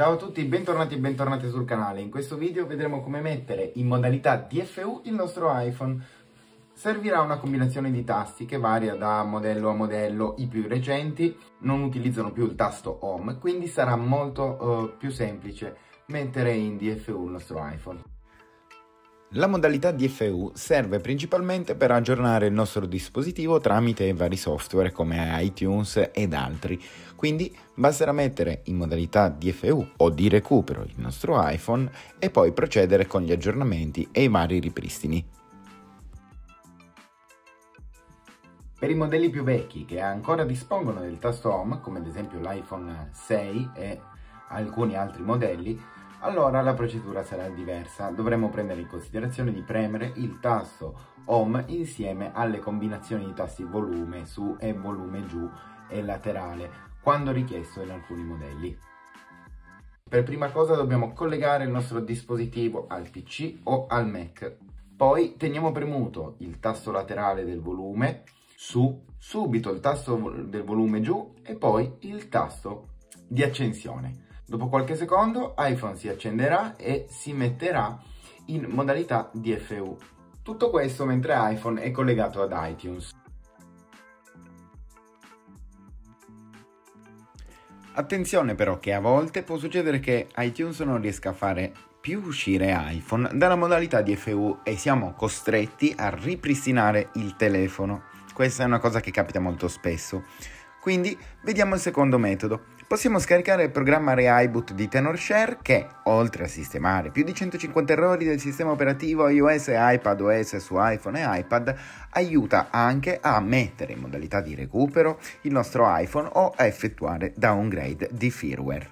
Ciao a tutti, bentornati e bentornati sul canale. In questo video vedremo come mettere in modalità DFU il nostro iPhone. Servirà una combinazione di tasti che varia da modello a modello. I più recenti non utilizzano più il tasto Home, quindi sarà molto uh, più semplice mettere in DFU il nostro iPhone. La modalità DFU serve principalmente per aggiornare il nostro dispositivo tramite vari software come iTunes ed altri, quindi basterà mettere in modalità DFU o di recupero il nostro iPhone e poi procedere con gli aggiornamenti e i vari ripristini. Per i modelli più vecchi che ancora dispongono del tasto Home, come ad esempio l'iPhone 6 e alcuni altri modelli, allora la procedura sarà diversa. Dovremo prendere in considerazione di premere il tasto Home insieme alle combinazioni di tasti volume su e volume giù e laterale, quando richiesto in alcuni modelli. Per prima cosa dobbiamo collegare il nostro dispositivo al PC o al Mac. Poi teniamo premuto il tasto laterale del volume su, subito il tasto del volume giù e poi il tasto di accensione. Dopo qualche secondo iPhone si accenderà e si metterà in modalità DFU. Tutto questo mentre iPhone è collegato ad iTunes. Attenzione però che a volte può succedere che iTunes non riesca a fare più uscire iPhone dalla modalità DFU e siamo costretti a ripristinare il telefono. Questa è una cosa che capita molto spesso. Quindi vediamo il secondo metodo. Possiamo scaricare il programma ReIBoot di TenorShare che, oltre a sistemare più di 150 errori del sistema operativo iOS e iPadOS su iPhone e iPad, aiuta anche a mettere in modalità di recupero il nostro iPhone o a effettuare downgrade di firmware.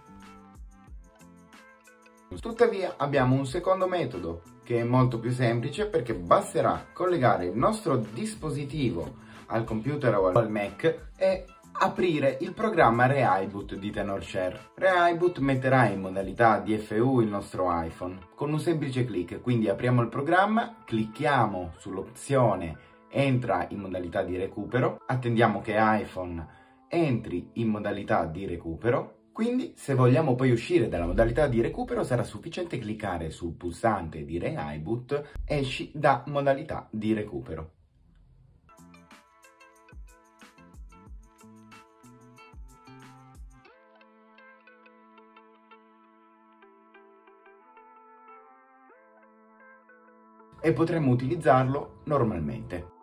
Tuttavia abbiamo un secondo metodo che è molto più semplice perché basterà collegare il nostro dispositivo al computer o al Mac e aprire il programma ReIBoot di TenorShare. ReIBoot metterà in modalità DFU il nostro iPhone con un semplice clic, quindi apriamo il programma, clicchiamo sull'opzione entra in modalità di recupero, attendiamo che iPhone entri in modalità di recupero quindi se vogliamo poi uscire dalla modalità di recupero sarà sufficiente cliccare sul pulsante di ReIBoot esci da modalità di recupero. E potremmo utilizzarlo normalmente.